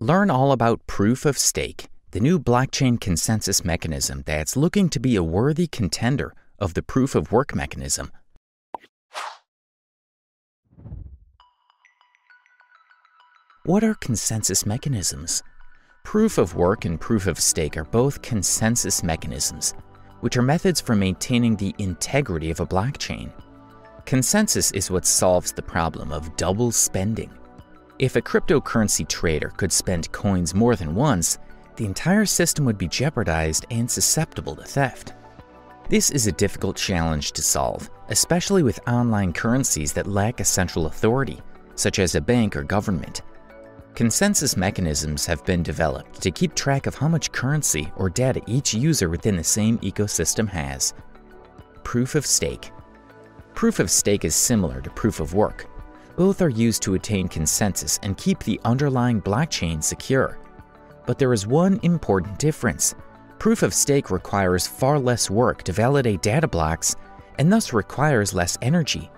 Learn all about Proof of Stake, the new blockchain consensus mechanism that's looking to be a worthy contender of the proof of work mechanism. What are consensus mechanisms? Proof of work and proof of stake are both consensus mechanisms, which are methods for maintaining the integrity of a blockchain. Consensus is what solves the problem of double spending. If a cryptocurrency trader could spend coins more than once, the entire system would be jeopardized and susceptible to theft. This is a difficult challenge to solve, especially with online currencies that lack a central authority, such as a bank or government. Consensus mechanisms have been developed to keep track of how much currency or data each user within the same ecosystem has. Proof of stake. Proof of stake is similar to proof of work, both are used to attain consensus and keep the underlying blockchain secure. But there is one important difference. Proof of stake requires far less work to validate data blocks and thus requires less energy.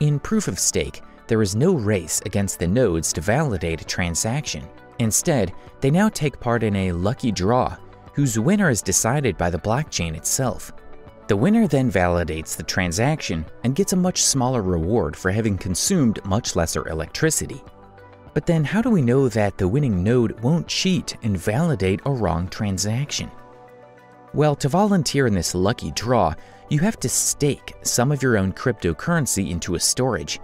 In proof of stake, there is no race against the nodes to validate a transaction. Instead, they now take part in a lucky draw, whose winner is decided by the blockchain itself. The winner then validates the transaction and gets a much smaller reward for having consumed much lesser electricity. But then how do we know that the winning node won't cheat and validate a wrong transaction? Well, to volunteer in this lucky draw, you have to stake some of your own cryptocurrency into a storage.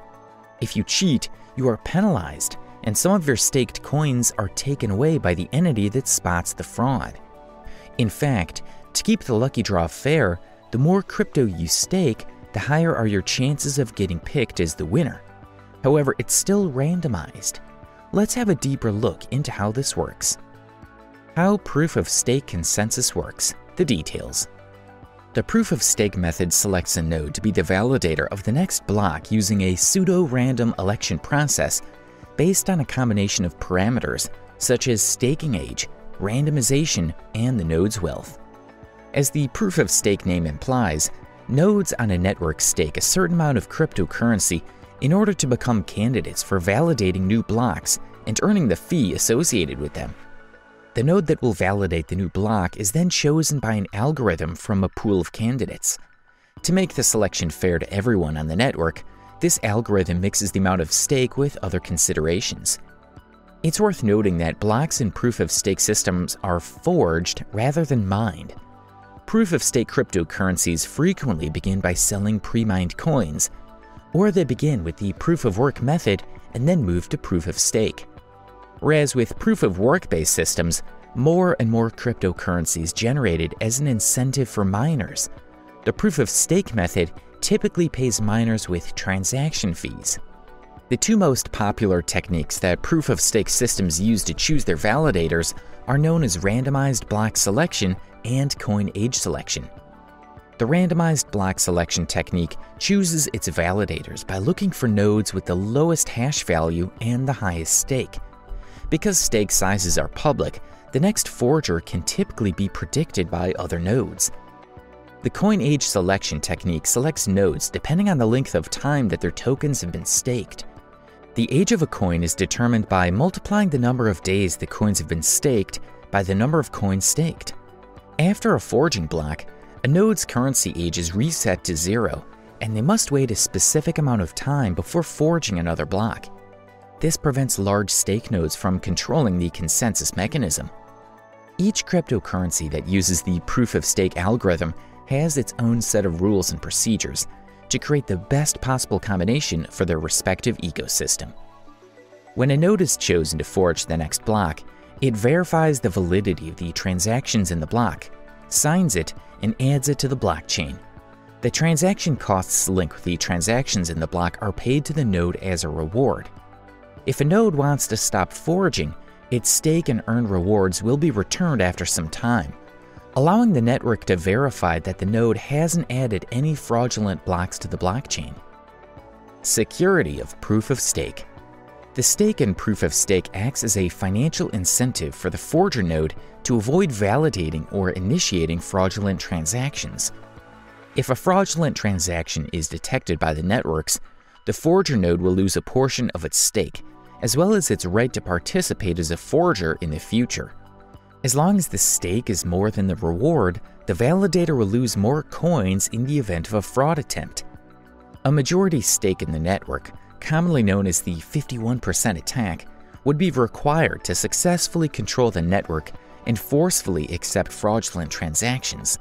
If you cheat, you are penalized, and some of your staked coins are taken away by the entity that spots the fraud. In fact, to keep the lucky draw fair, the more crypto you stake, the higher are your chances of getting picked as the winner. However, it's still randomized. Let's have a deeper look into how this works. How proof of stake consensus works, the details. The proof of stake method selects a node to be the validator of the next block using a pseudo random election process based on a combination of parameters such as staking age, randomization, and the node's wealth. As the proof of stake name implies, nodes on a network stake a certain amount of cryptocurrency in order to become candidates for validating new blocks and earning the fee associated with them. The node that will validate the new block is then chosen by an algorithm from a pool of candidates. To make the selection fair to everyone on the network, this algorithm mixes the amount of stake with other considerations. It's worth noting that blocks in proof of stake systems are forged rather than mined. Proof of stake cryptocurrencies frequently begin by selling pre mined coins, or they begin with the proof of work method and then move to proof of stake. Whereas with proof of work based systems, more and more cryptocurrencies generated as an incentive for miners. The proof of stake method typically pays miners with transaction fees. The two most popular techniques that proof of stake systems use to choose their validators are known as randomized block selection and coin age selection. The randomized block selection technique chooses its validators by looking for nodes with the lowest hash value and the highest stake. Because stake sizes are public, the next forger can typically be predicted by other nodes. The coin age selection technique selects nodes depending on the length of time that their tokens have been staked. The age of a coin is determined by multiplying the number of days the coins have been staked by the number of coins staked. After a forging block, a node's currency age is reset to zero, and they must wait a specific amount of time before forging another block. This prevents large stake nodes from controlling the consensus mechanism. Each cryptocurrency that uses the proof of stake algorithm has its own set of rules and procedures to create the best possible combination for their respective ecosystem. When a node is chosen to forge the next block, it verifies the validity of the transactions in the block, signs it, and adds it to the blockchain. The transaction costs linked with the transactions in the block are paid to the node as a reward. If a node wants to stop forging, its stake and earned rewards will be returned after some time, allowing the network to verify that the node hasn't added any fraudulent blocks to the blockchain. Security of proof of stake. The stake in proof of stake acts as a financial incentive for the forger node to avoid validating or initiating fraudulent transactions. If a fraudulent transaction is detected by the networks, the forger node will lose a portion of its stake, as well as its right to participate as a forger in the future. As long as the stake is more than the reward, the validator will lose more coins in the event of a fraud attempt. A majority stake in the network, commonly known as the 51% attack, would be required to successfully control the network and forcefully accept fraudulent transactions.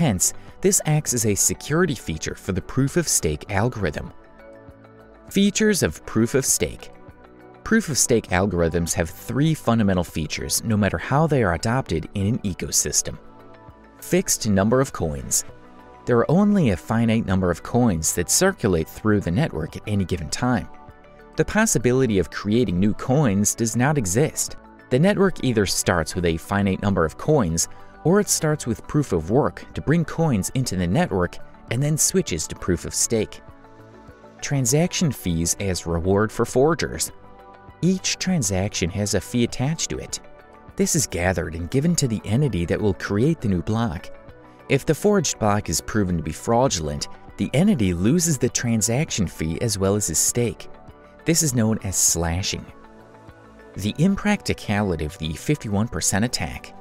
Hence, this acts as a security feature for the proof of stake algorithm. Features of proof of stake Proof of stake algorithms have three fundamental features no matter how they are adopted in an ecosystem. Fixed number of coins. There are only a finite number of coins that circulate through the network at any given time. The possibility of creating new coins does not exist. The network either starts with a finite number of coins or it starts with proof of work to bring coins into the network and then switches to proof of stake. Transaction fees as reward for forgers. Each transaction has a fee attached to it. This is gathered and given to the entity that will create the new block. If the forged block is proven to be fraudulent, the entity loses the transaction fee as well as its stake. This is known as slashing. The impracticality of the 51% attack.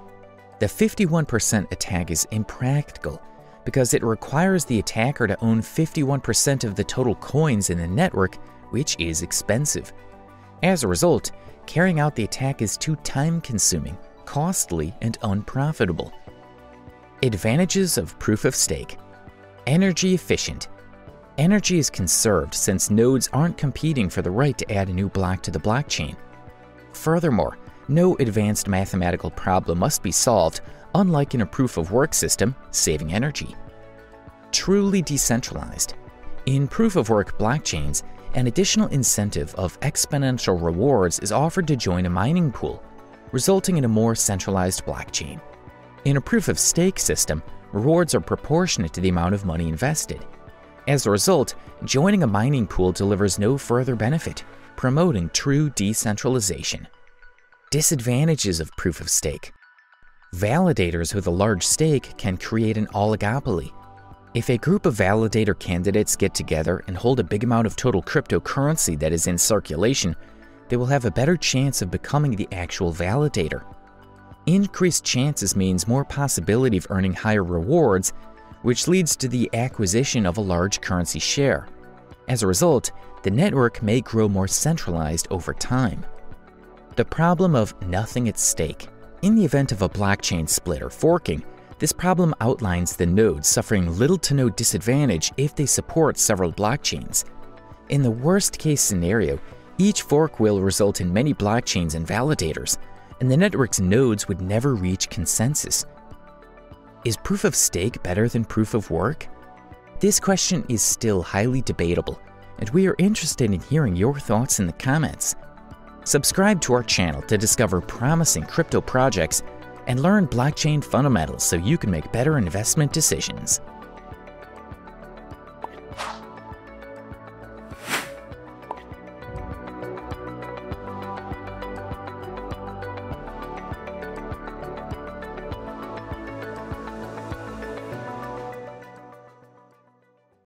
The 51% attack is impractical because it requires the attacker to own 51% of the total coins in the network, which is expensive. As a result, carrying out the attack is too time consuming, costly, and unprofitable. Advantages of proof of stake Energy efficient. Energy is conserved since nodes aren't competing for the right to add a new block to the blockchain. Furthermore, no advanced mathematical problem must be solved, unlike in a proof of work system, saving energy. Truly decentralized. In proof of work blockchains, an additional incentive of exponential rewards is offered to join a mining pool, resulting in a more centralized blockchain. In a proof of stake system, rewards are proportionate to the amount of money invested. As a result, joining a mining pool delivers no further benefit, promoting true decentralization. Disadvantages of proof of stake Validators with a large stake can create an oligopoly, if a group of validator candidates get together and hold a big amount of total cryptocurrency that is in circulation, they will have a better chance of becoming the actual validator. Increased chances means more possibility of earning higher rewards, which leads to the acquisition of a large currency share. As a result, the network may grow more centralized over time. The problem of nothing at stake. In the event of a blockchain split or forking, this problem outlines the nodes suffering little to no disadvantage if they support several blockchains. In the worst case scenario, each fork will result in many blockchains and validators, and the network's nodes would never reach consensus. Is proof of stake better than proof of work? This question is still highly debatable, and we are interested in hearing your thoughts in the comments. Subscribe to our channel to discover promising crypto projects and learn blockchain fundamentals so you can make better investment decisions.